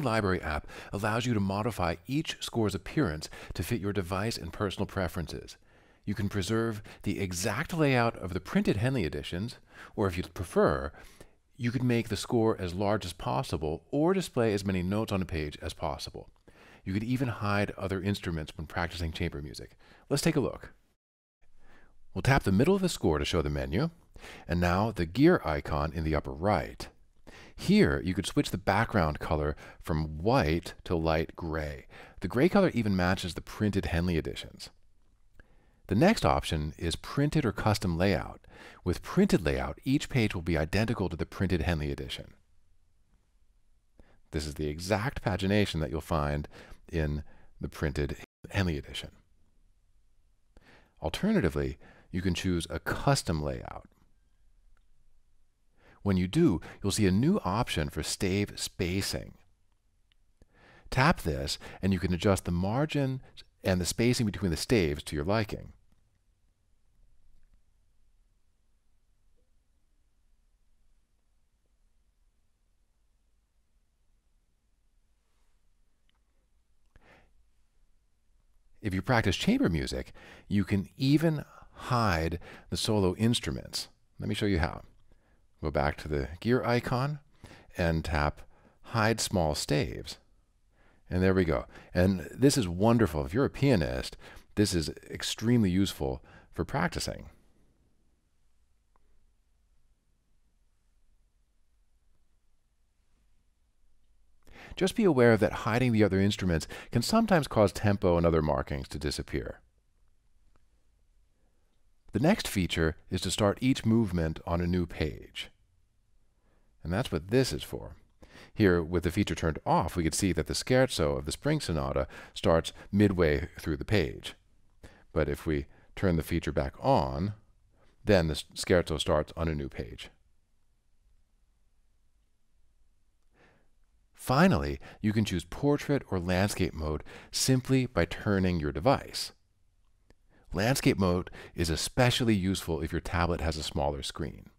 Library app allows you to modify each score's appearance to fit your device and personal preferences. You can preserve the exact layout of the printed Henle editions, or if you'd prefer, you could make the score as large as possible or display as many notes on a page as possible. You could even hide other instruments when practicing chamber music. Let's take a look. We'll tap the middle of the score to show the menu, and now the gear icon in the upper right. Here, you could switch the background color from white to light gray. The gray color even matches the printed Henle editions. The next option is printed or custom layout. With printed layout, each page will be identical to the printed Henle edition. This is the exact pagination that you'll find in the printed Henle edition. Alternatively, you can choose a custom layout. When you do, you'll see a new option for stave spacing. Tap this and you can adjust the margin and the spacing between the staves to your liking. If you practice chamber music, you can even hide the solo instruments. Let me show you how. Go back to the gear icon and tap Hide Small Staves. And there we go. And this is wonderful. If you're a pianist, this is extremely useful for practicing. Just be aware that hiding the other instruments can sometimes cause tempo and other markings to disappear. The next feature is to start each movement on a new page. And that's what this is for. Here, with the feature turned off, we could see that the scherzo of the Spring Sonata starts midway through the page. But if we turn the feature back on, then the scherzo starts on a new page. Finally, you can choose portrait or landscape mode simply by turning your device. Landscape mode is especially useful if your tablet has a smaller screen.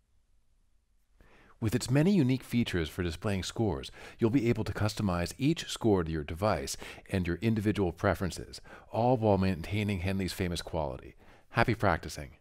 With its many unique features for displaying scores, you'll be able to customize each score to your device and your individual preferences, all while maintaining Henle's famous quality. Happy practicing!